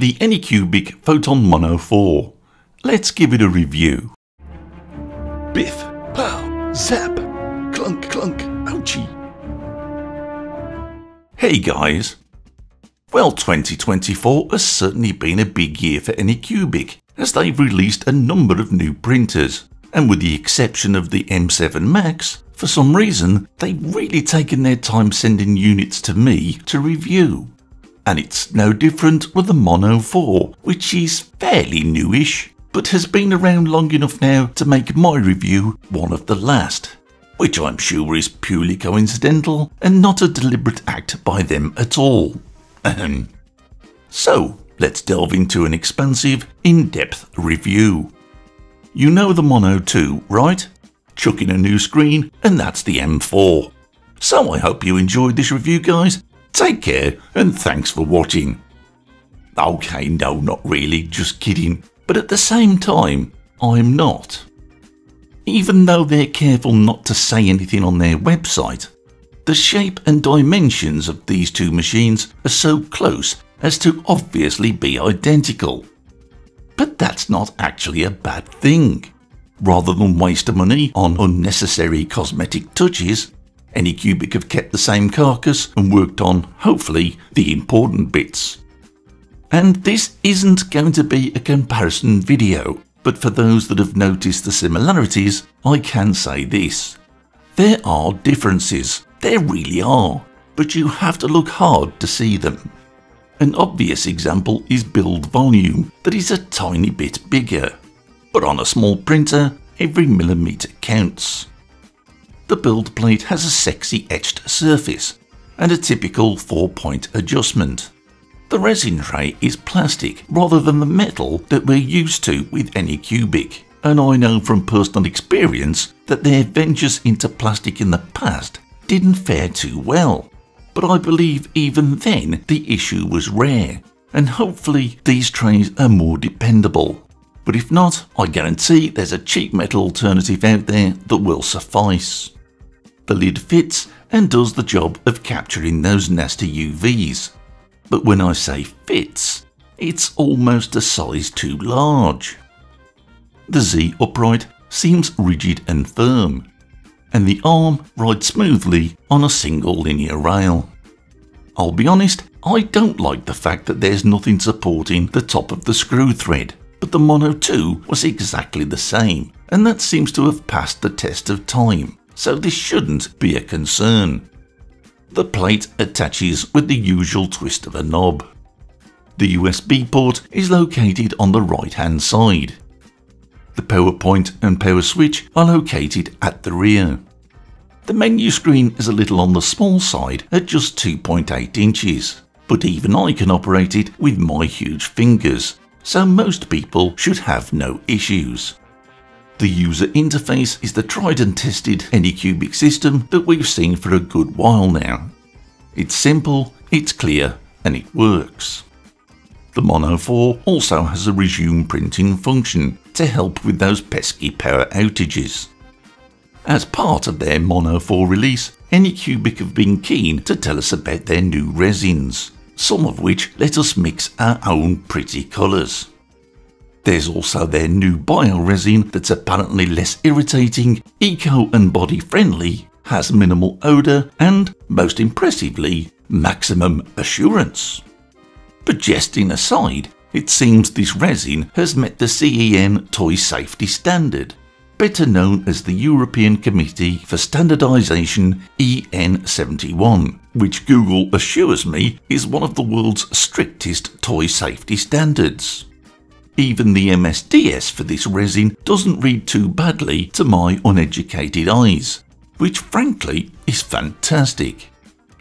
the Anycubic Photon Mono 4. Let's give it a review. Biff, pow, zap, clunk, clunk, ouchie. Hey guys. Well, 2024 has certainly been a big year for Anycubic, as they've released a number of new printers, and with the exception of the M7 Max, for some reason, they've really taken their time sending units to me to review. And it's no different with the Mono 4, which is fairly newish, but has been around long enough now to make my review one of the last, which I'm sure is purely coincidental and not a deliberate act by them at all. So, let's delve into an expansive, in-depth review. You know the Mono 2, right? Chuck in a new screen, and that's the M4. So I hope you enjoyed this review, guys. Take care, and thanks for watching. Okay, no, not really, just kidding. But at the same time, I'm not. Even though they're careful not to say anything on their website, the shape and dimensions of these two machines are so close as to obviously be identical. But that's not actually a bad thing. Rather than waste money on unnecessary cosmetic touches, Anycubic have kept the same carcass and worked on, hopefully, the important bits. And this isn't going to be a comparison video, but for those that have noticed the similarities, I can say this. There are differences, there really are, but you have to look hard to see them. An obvious example is build volume, that is a tiny bit bigger. But on a small printer, every millimetre counts. The build plate has a sexy etched surface and a typical 4 point adjustment. The resin tray is plastic rather than the metal that we're used to with Anycubic, and I know from personal experience that their ventures into plastic in the past didn't fare too well but I believe even then the issue was rare, and hopefully these trays are more dependable. But if not, I guarantee there's a cheap metal alternative out there that will suffice. The lid fits and does the job of capturing those nasty UVs. But when I say fits, it's almost a size too large. The Z upright seems rigid and firm, and the arm rides smoothly on a single linear rail. I'll be honest, I don't like the fact that there's nothing supporting the top of the screw thread, but the Mono 2 was exactly the same, and that seems to have passed the test of time, so this shouldn't be a concern. The plate attaches with the usual twist of a knob. The USB port is located on the right hand side, the power point and power switch are located at the rear. The menu screen is a little on the small side at just 2.8 inches, but even I can operate it with my huge fingers, so most people should have no issues. The user interface is the tried and tested Anycubic system that we've seen for a good while now. It's simple, it's clear, and it works. The Mono 4 also has a resume printing function to help with those pesky power outages. As part of their Mono 4 release, Anycubic have been keen to tell us about their new resins, some of which let us mix our own pretty colours. There's also their new bio resin that's apparently less irritating, eco and body friendly, has minimal odour, and, most impressively, maximum assurance. But jesting aside, it seems this resin has met the CEN Toy Safety Standard, better known as the European Committee for Standardization EN71, which Google assures me is one of the world's strictest toy safety standards. Even the MSDS for this resin doesn't read too badly to my uneducated eyes, which frankly is fantastic.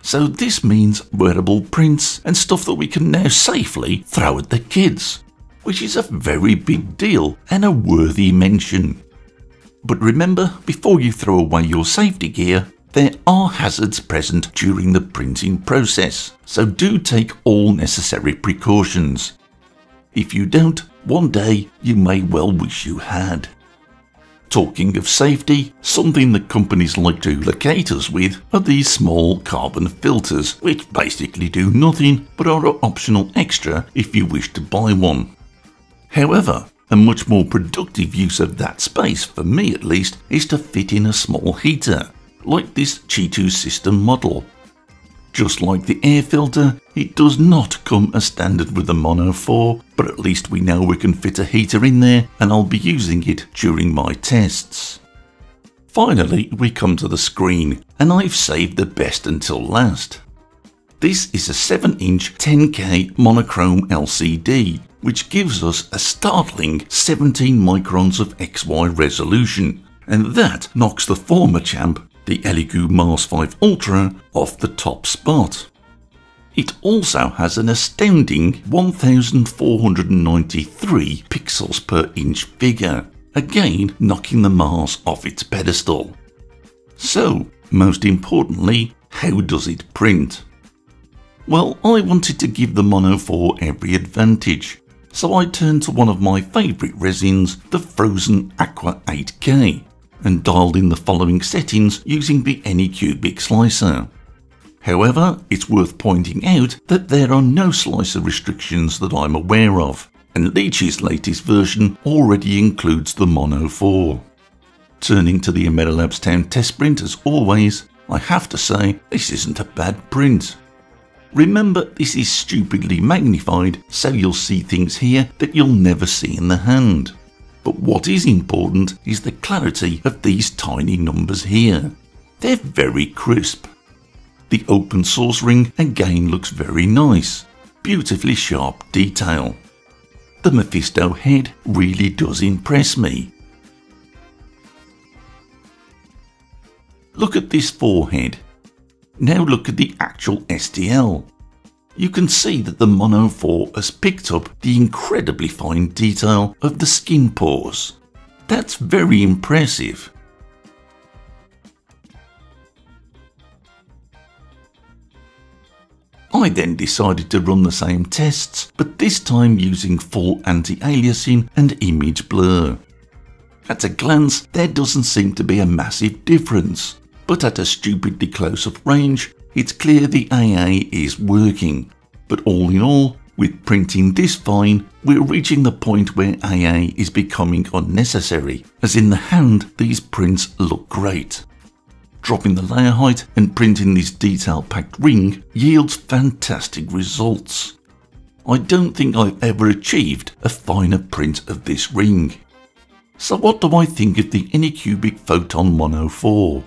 So this means wearable prints and stuff that we can now safely throw at the kids, which is a very big deal and a worthy mention. But remember, before you throw away your safety gear, there are hazards present during the printing process, so do take all necessary precautions. If you don't, one day you may well wish you had. Talking of safety, something that companies like to locate us with are these small carbon filters, which basically do nothing but are an optional extra if you wish to buy one. However, a much more productive use of that space, for me at least, is to fit in a small heater, like this Chitu System model. Just like the air filter, it does not come as standard with the Mono 4, but at least we know we can fit a heater in there and I'll be using it during my tests. Finally, we come to the screen, and I've saved the best until last. This is a 7 inch 10K monochrome LCD, which gives us a startling 17 microns of XY resolution, and that knocks the former champ, the Elegoo Mars 5 Ultra, off the top spot. It also has an astounding 1493 pixels per inch figure, again knocking the Mars off its pedestal. So, most importantly, how does it print? Well, I wanted to give the Mono 4 every advantage, so I turned to one of my favourite resins, the Frozen Aqua 8K, and dialed in the following settings using the Anycubic slicer. However, it's worth pointing out that there are no slicer restrictions that I'm aware of, and Lychee's latest version already includes the Mono 4. Turning to the Labs Town test print as always, I have to say this isn't a bad print. Remember, this is stupidly magnified, so you'll see things here that you'll never see in the hand. But what is important is the clarity of these tiny numbers here. They're very crisp. The open source ring again looks very nice. Beautifully sharp detail. The Mephisto head really does impress me. Look at this forehead. Now look at the actual STL. You can see that the Mono 4 has picked up the incredibly fine detail of the skin pores. That's very impressive. I then decided to run the same tests, but this time using full anti-aliasing and image blur. At a glance, there doesn't seem to be a massive difference but at a stupidly close-up range, it's clear the AA is working. But all in all, with printing this fine, we're reaching the point where AA is becoming unnecessary, as in the hand these prints look great. Dropping the layer height and printing this detail packed ring yields fantastic results. I don't think I've ever achieved a finer print of this ring. So what do I think of the Anycubic Photon Mono 4?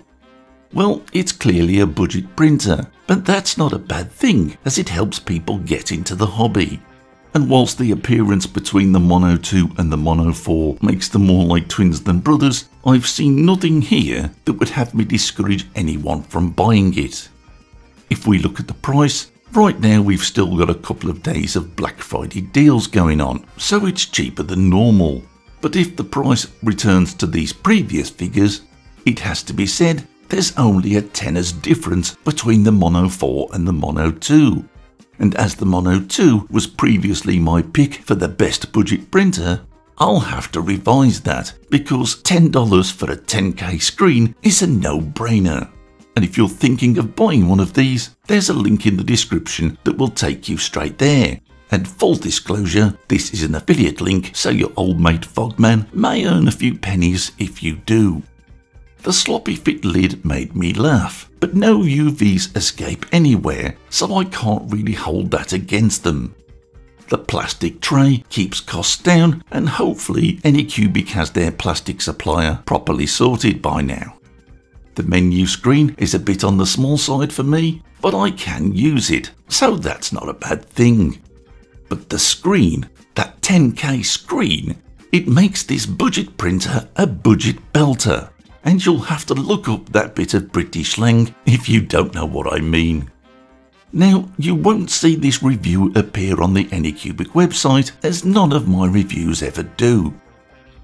Well, it's clearly a budget printer, but that's not a bad thing as it helps people get into the hobby. And whilst the appearance between the Mono 2 and the Mono 4 makes them more like twins than brothers, I've seen nothing here that would have me discourage anyone from buying it. If we look at the price, right now we've still got a couple of days of Black Friday deals going on, so it's cheaper than normal. But if the price returns to these previous figures, it has to be said there's only a tenner's difference between the Mono 4 and the Mono 2. And as the Mono 2 was previously my pick for the best budget printer, I'll have to revise that because $10 for a 10k screen is a no-brainer. And if you're thinking of buying one of these, there's a link in the description that will take you straight there. And full disclosure, this is an affiliate link, so your old mate VogMan may earn a few pennies if you do. The sloppy fit lid made me laugh, but no UVs escape anywhere, so I can't really hold that against them. The plastic tray keeps costs down, and hopefully Anycubic has their plastic supplier properly sorted by now. The menu screen is a bit on the small side for me, but I can use it, so that's not a bad thing. But the screen, that 10k screen, it makes this budget printer a budget belter and you'll have to look up that bit of British slang if you don't know what I mean. Now, you won't see this review appear on the Anycubic website as none of my reviews ever do.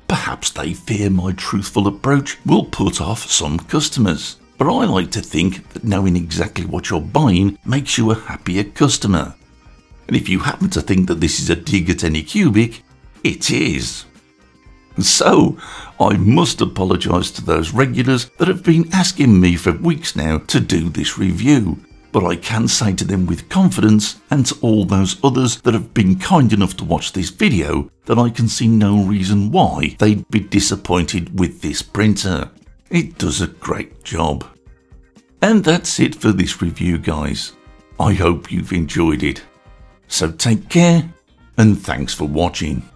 Perhaps they fear my truthful approach will put off some customers, but I like to think that knowing exactly what you're buying makes you a happier customer. And if you happen to think that this is a dig at Anycubic, it is. So, I must apologise to those regulars that have been asking me for weeks now to do this review. But I can say to them with confidence, and to all those others that have been kind enough to watch this video, that I can see no reason why they'd be disappointed with this printer. It does a great job. And that's it for this review, guys. I hope you've enjoyed it. So take care, and thanks for watching.